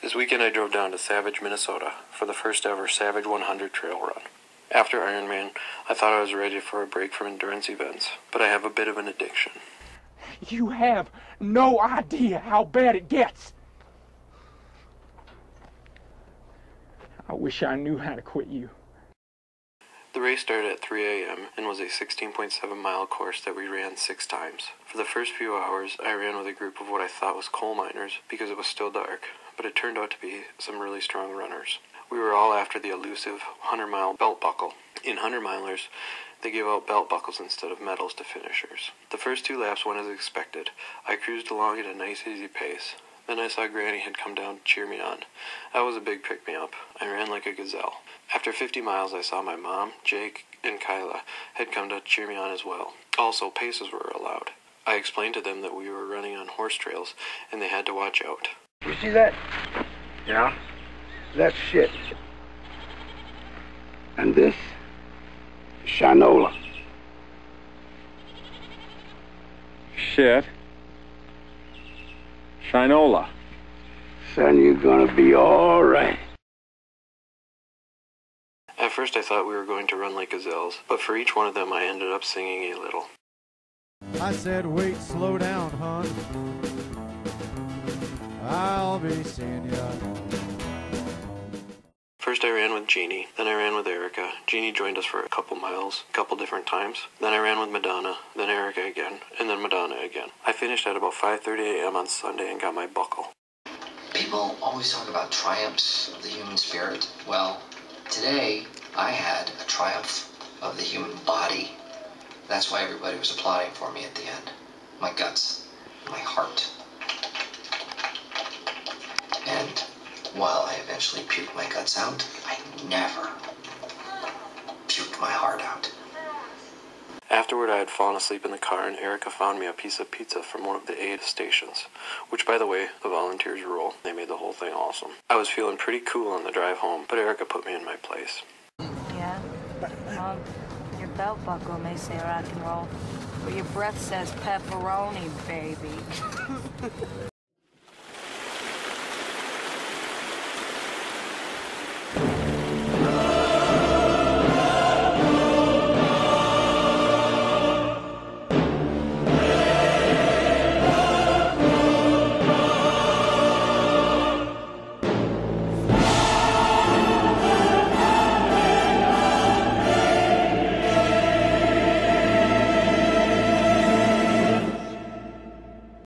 This weekend I drove down to Savage, Minnesota for the first ever Savage 100 trail run. After Ironman, I thought I was ready for a break from endurance events, but I have a bit of an addiction. You have no idea how bad it gets. I wish I knew how to quit you. The race started at 3 a.m. and was a 16.7 mile course that we ran six times. For the first few hours, I ran with a group of what I thought was coal miners because it was still dark, but it turned out to be some really strong runners. We were all after the elusive 100 mile belt buckle. In 100 milers, they give out belt buckles instead of medals to finishers. The first two laps went as expected. I cruised along at a nice easy pace. Then I saw Granny had come down to cheer me on. That was a big pick me up. I ran like a gazelle. After 50 miles, I saw my mom, Jake, and Kyla had come to cheer me on as well. Also, paces were allowed. I explained to them that we were running on horse trails and they had to watch out. You see that? Yeah? That's shit. And this, Shinola. Shit. Shinola. Son, you're gonna be all right. At first, I thought we were going to run like gazelles, but for each one of them, I ended up singing a little. I said, wait, slow down, hon. I'll be seeing ya. First, I ran with Jeannie, then I ran with Erica. Jeannie joined us for a couple miles, a couple different times. Then I ran with Madonna, then Erica again, and then Madonna again. I finished at about 5:30 a.m. on Sunday and got my buckle. People always talk about triumphs of the human spirit. Well, today I had a triumph of the human body. That's why everybody was applauding for me at the end. My guts, my heart. While I eventually puked my guts out, I never puked my heart out. Afterward, I had fallen asleep in the car, and Erica found me a piece of pizza from one of the aid stations, which, by the way, the volunteers rule. They made the whole thing awesome. I was feeling pretty cool on the drive home, but Erica put me in my place. Yeah? Well, your belt buckle may say rock and roll, but your breath says pepperoni, baby.